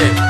Yeah.